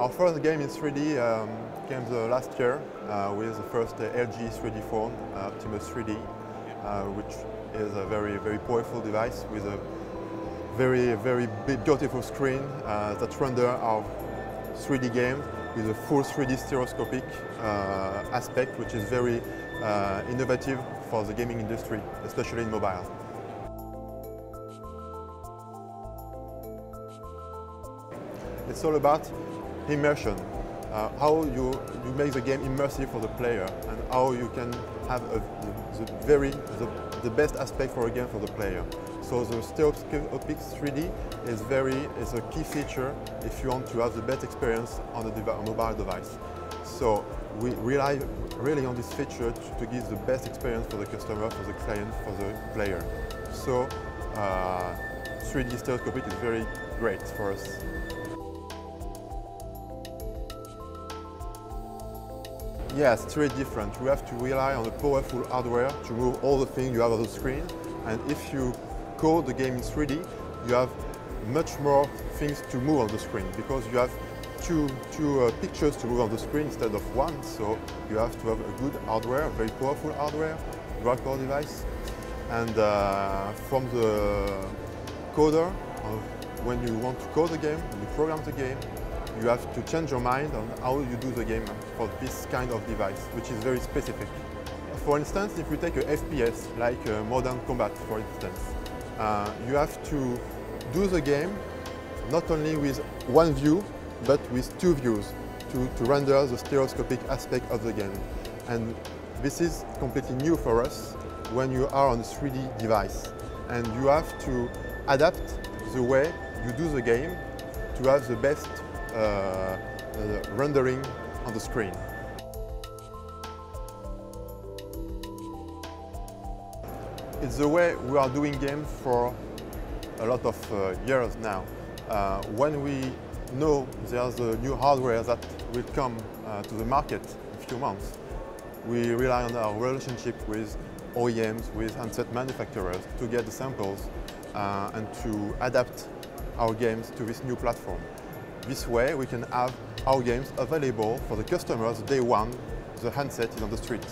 Our first game in 3D um, came the last year uh, with the first uh, LG 3D phone, uh, Optimus 3D, uh, which is a very, very powerful device with a very, very beautiful screen uh, that render our 3D game with a full 3D stereoscopic uh, aspect, which is very innovative for the gaming industry, especially in mobile. It's all about immersion, uh, how you, you make the game immersive for the player and how you can have a, the, the, very, the, the best aspect for a game for the player. So the stereoscopic 3D is very is a key feature if you want to have the best experience on a, a mobile device. So we rely really on this feature to, to, give the best experience for the customer, for the client, for the player. So uh, 3D stereoscopic is very great for us. Yes, it's very different. You have to rely on a powerful hardware to move all the things you have on the screen. And if you code the game in 3D, you have much more things to move on the screen because you have two, two uh, pictures to move on the screen instead of one. So you have to have a good hardware, very powerful hardware, dual-core device. And uh, from the coder, uh, when you want to code the game, you program the game, you have to change your mind on how you do the game for this kind of device, which is very specific. For instance, if you take a FPS, like uh, Modern Combat, for instance, uh, you have to do the game not only with one view, but with two views to, to render the stereoscopic aspect of the game. And this is completely new for us when you are on a 3D device. And you have to adapt the way you do the game to have the best rendering on the screen. It's the way we are doing games for a lot of uh, years now. Uh, when we know there's a new hardware that will come uh, to the market in a few months, we rely on our relationship with OEMs, with handset manufacturers to get the samples uh, and to adapt our games to this new platform. This way we can have our games available for the customers day one the handset is on the street.